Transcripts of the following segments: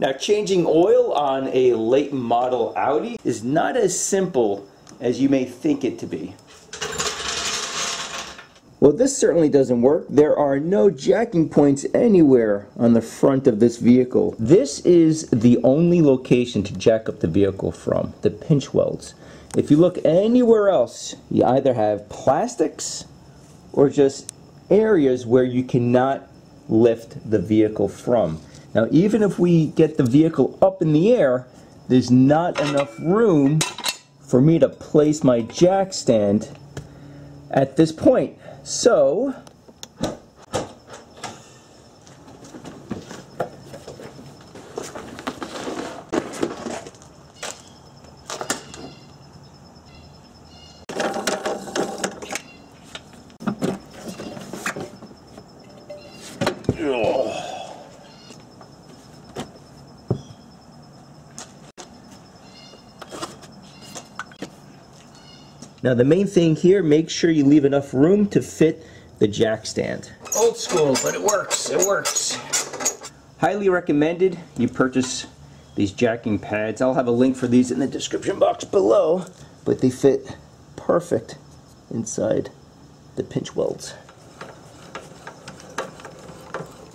Now changing oil on a late model Audi is not as simple as you may think it to be. Well, this certainly doesn't work. There are no jacking points anywhere on the front of this vehicle. This is the only location to jack up the vehicle from, the pinch welds. If you look anywhere else, you either have plastics or just areas where you cannot lift the vehicle from. Now, even if we get the vehicle up in the air, there's not enough room for me to place my jack stand at this point. So, Now the main thing here, make sure you leave enough room to fit the jack stand. Old school, but it works, it works. Highly recommended you purchase these jacking pads. I'll have a link for these in the description box below, but they fit perfect inside the pinch welds.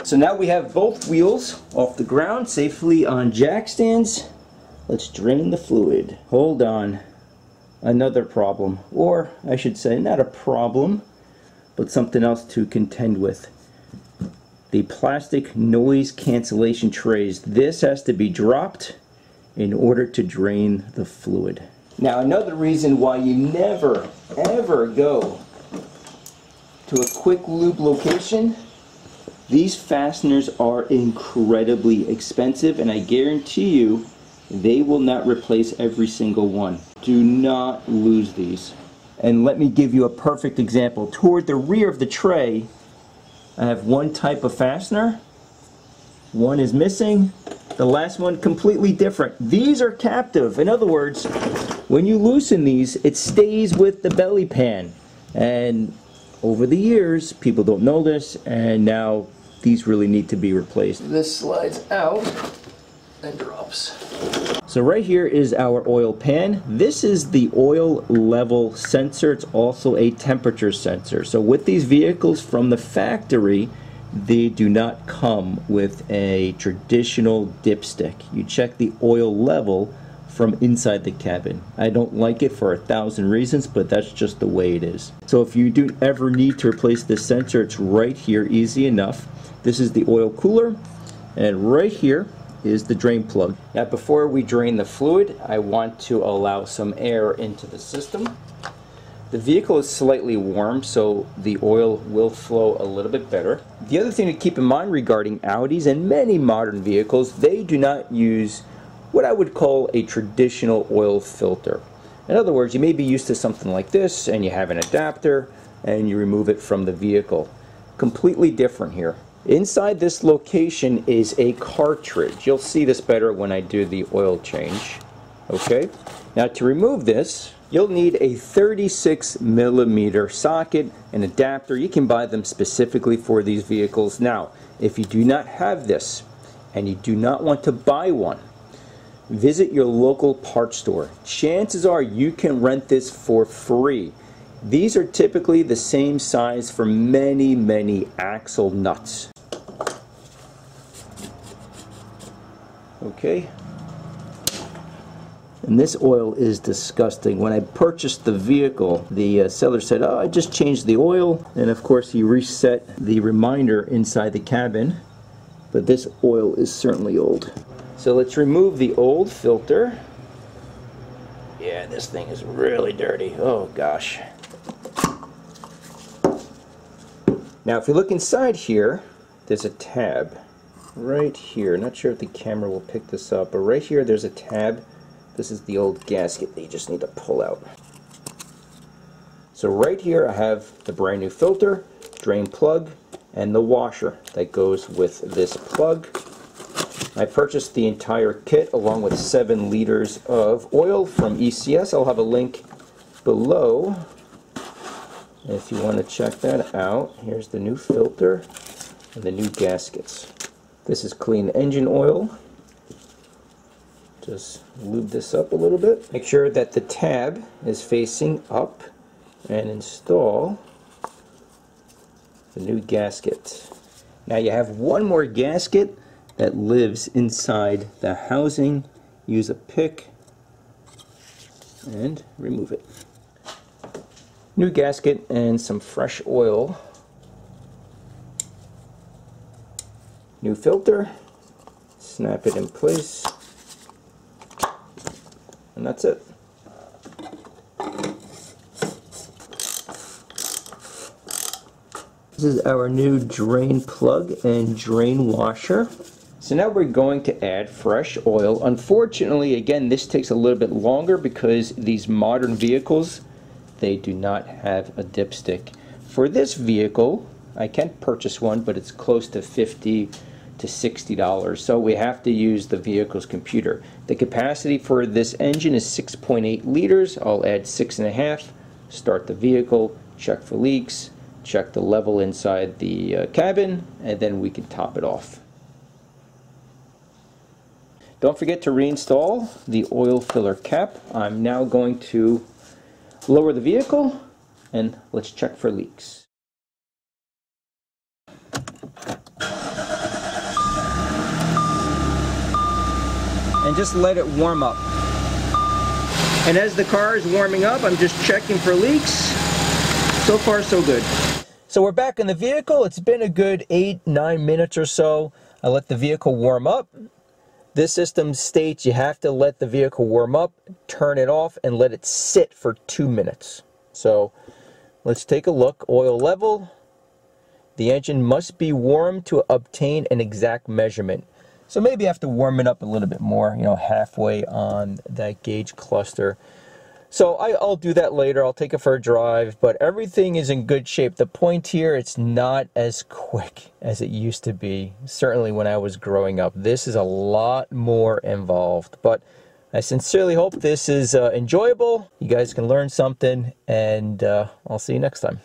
So now we have both wheels off the ground safely on jack stands. Let's drain the fluid. Hold on another problem, or I should say, not a problem, but something else to contend with. The plastic noise cancellation trays. This has to be dropped in order to drain the fluid. Now another reason why you never ever go to a quick lube location these fasteners are incredibly expensive and I guarantee you they will not replace every single one. Do not lose these. And let me give you a perfect example. Toward the rear of the tray, I have one type of fastener. One is missing. The last one completely different. These are captive. In other words, when you loosen these, it stays with the belly pan. And over the years, people don't know this, and now these really need to be replaced. This slides out drops. So right here is our oil pan. This is the oil level sensor. It's also a temperature sensor. So with these vehicles from the factory, they do not come with a traditional dipstick. You check the oil level from inside the cabin. I don't like it for a thousand reasons, but that's just the way it is. So if you do ever need to replace this sensor, it's right here, easy enough. This is the oil cooler, and right here is the drain plug. Now before we drain the fluid, I want to allow some air into the system. The vehicle is slightly warm, so the oil will flow a little bit better. The other thing to keep in mind regarding Audis and many modern vehicles, they do not use what I would call a traditional oil filter. In other words, you may be used to something like this and you have an adapter and you remove it from the vehicle. Completely different here. Inside this location is a cartridge. You'll see this better when I do the oil change. Okay, now to remove this, you'll need a 36 millimeter socket, an adapter. You can buy them specifically for these vehicles. Now, if you do not have this and you do not want to buy one, visit your local parts store. Chances are you can rent this for free. These are typically the same size for many, many axle nuts. Okay. And this oil is disgusting. When I purchased the vehicle, the uh, seller said, oh, I just changed the oil. And of course, he reset the reminder inside the cabin. But this oil is certainly old. So let's remove the old filter. Yeah, this thing is really dirty. Oh, gosh. Now, if you look inside here, there's a tab right here. Not sure if the camera will pick this up, but right here there's a tab. This is the old gasket that you just need to pull out. So right here I have the brand new filter, drain plug, and the washer that goes with this plug. I purchased the entire kit along with 7 liters of oil from ECS. I'll have a link below if you want to check that out. Here's the new filter and the new gaskets. This is clean engine oil. Just lube this up a little bit. Make sure that the tab is facing up and install the new gasket. Now you have one more gasket that lives inside the housing. Use a pick and remove it. New gasket and some fresh oil. New filter. Snap it in place. And that's it. This is our new drain plug and drain washer. So now we're going to add fresh oil. Unfortunately, again, this takes a little bit longer because these modern vehicles, they do not have a dipstick. For this vehicle, I can purchase one, but it's close to 50 to $60. So we have to use the vehicle's computer. The capacity for this engine is 6.8 liters. I'll add 6.5, start the vehicle, check for leaks, check the level inside the uh, cabin, and then we can top it off. Don't forget to reinstall the oil filler cap. I'm now going to lower the vehicle and let's check for leaks. And just let it warm up. And as the car is warming up, I'm just checking for leaks. So far, so good. So we're back in the vehicle. It's been a good eight, nine minutes or so. I let the vehicle warm up this system states you have to let the vehicle warm up, turn it off, and let it sit for two minutes. So let's take a look. Oil level. The engine must be warm to obtain an exact measurement. So maybe I have to warm it up a little bit more, you know, halfway on that gauge cluster. So I, will do that later. I'll take it for a drive, but everything is in good shape. The point here, it's not as quick as it used to be, certainly when I was growing up. This is a lot more involved, but I sincerely hope this is uh, enjoyable. You guys can learn something, and uh, I'll see you next time.